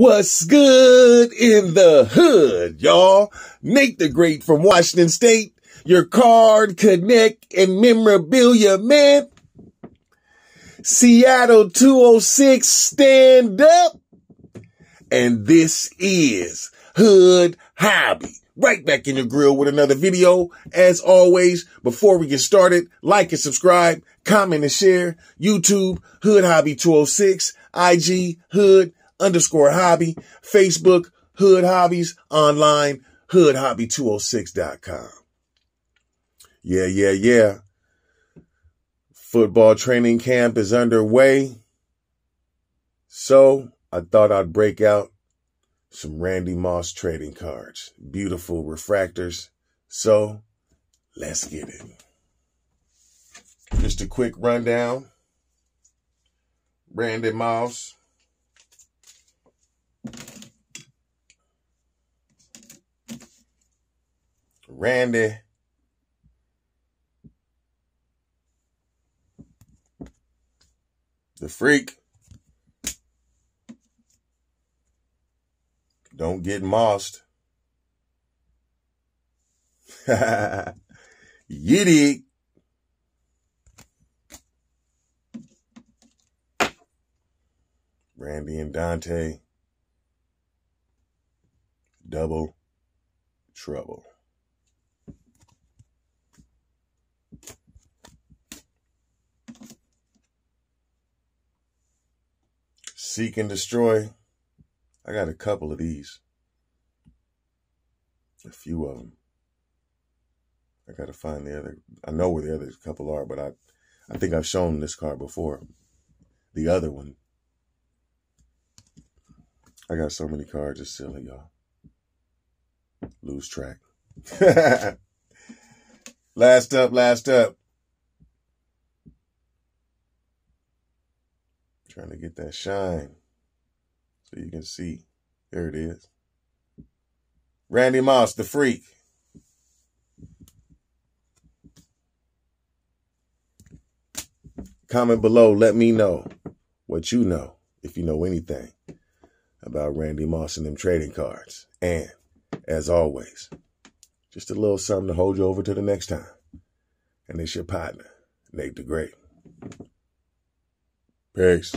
What's good in the hood, y'all? Nate the Great from Washington State, your card, connect, and memorabilia man. Seattle 206, stand up. And this is Hood Hobby. Right back in your grill with another video. As always, before we get started, like and subscribe, comment and share. YouTube, Hood Hobby 206, IG, Hood underscore hobby, Facebook, Hood Hobbies, online, hoodhobby206.com. Yeah, yeah, yeah. Football training camp is underway. So I thought I'd break out some Randy Moss trading cards. Beautiful refractors. So let's get it. Just a quick rundown. Randy Moss. Randy. The freak. Don't get mossed. Yiddy. Randy and Daunte. Double trouble. Seek and destroy. I got a couple of these. A few of them. I got to find the other. I know where the other couple are, but I, I think I've shown this card before. The other one. I got so many cards, it's silly, y'all. Lose track. last up, last up. Trying to get that shine so you can see. There it is. Randy Moss, the freak. Comment below. Let me know what you know, if you know anything about Randy Moss and them trading cards. And as always, just a little something to hold you over to the next time. And it's your partner, Nate the Great. Peace.